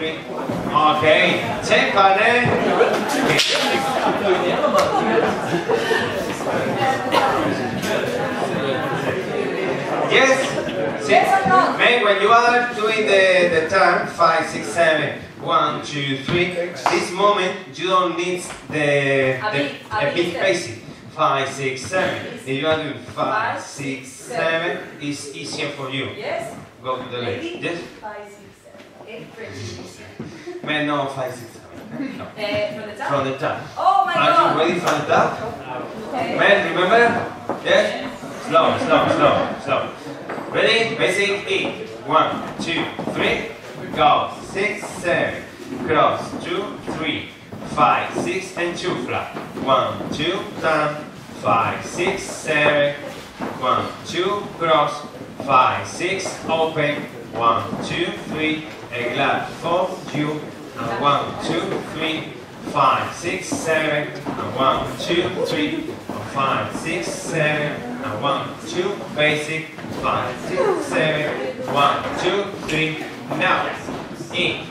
three. Okay, ten partner. Yes. See? Man, when you are doing the, the turn, five, six, seven, one, two, three, this moment you don't need the, the big- a big basic. Five, six, seven. If you are doing five, six, seven, it's easier for you. Yes? Go to the left. Yes? Five, six. Okay, Man, no, five, six, seven. No. Uh, from the top? From the top. Oh my Are god! you ready from the top? Okay. Man, remember? Yes? Slow, slow, slow, slow. Ready? Basic E. One, two, three. Go. Six, seven. Cross. Two, three. Five, six, and two flat. One, two, down. Five, six, seven. One, two, cross. Five, six, open. One, two, three. A glad for you. And one, two, three. Five, six, seven. And one, two, three. Five, six, seven. And one, two. Basic. Five, six, seven. One, two, three. Now. In.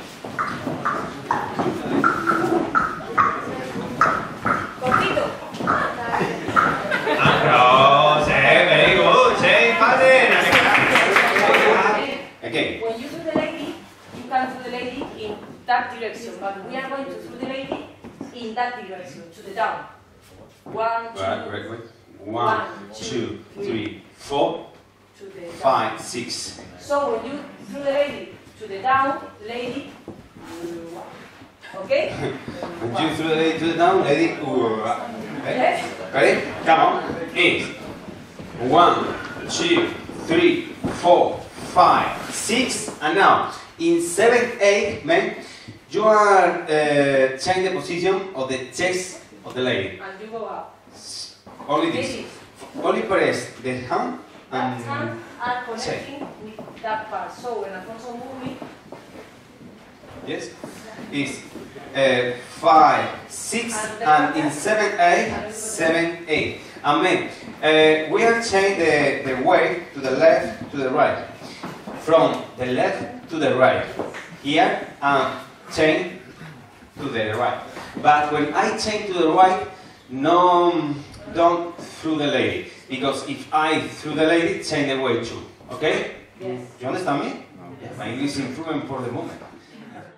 Again. When you do the lady, you can do the lady in that direction, but we are going to do the lady in that direction, to the down. One, two, Right, right, right. One, two, three, four, to the down. six. So when you do the lady to the down, lady, mm, okay? And you throw the lady to the down, lady. Uh, okay. Yes? Ready? Come on. Eight. One, two, three, four, five, six, and now in seven, eight, men, you are uh, change the position of the chest of the lady. And you go up. Only this. Ladies, Only press the hand that and hand are connecting with that part. So when Alfonso move me, yes, is uh, five, six, and in seven, eight, seven, eight. Amen. Uh, we have changed the, the way to the left to the right. From the left to the right. Here and change to the right. But when I change to the right, no, don't through the lady. Because if I through the lady, change the way too. Okay? yes. You understand me? Yes. My English is improving for the moment.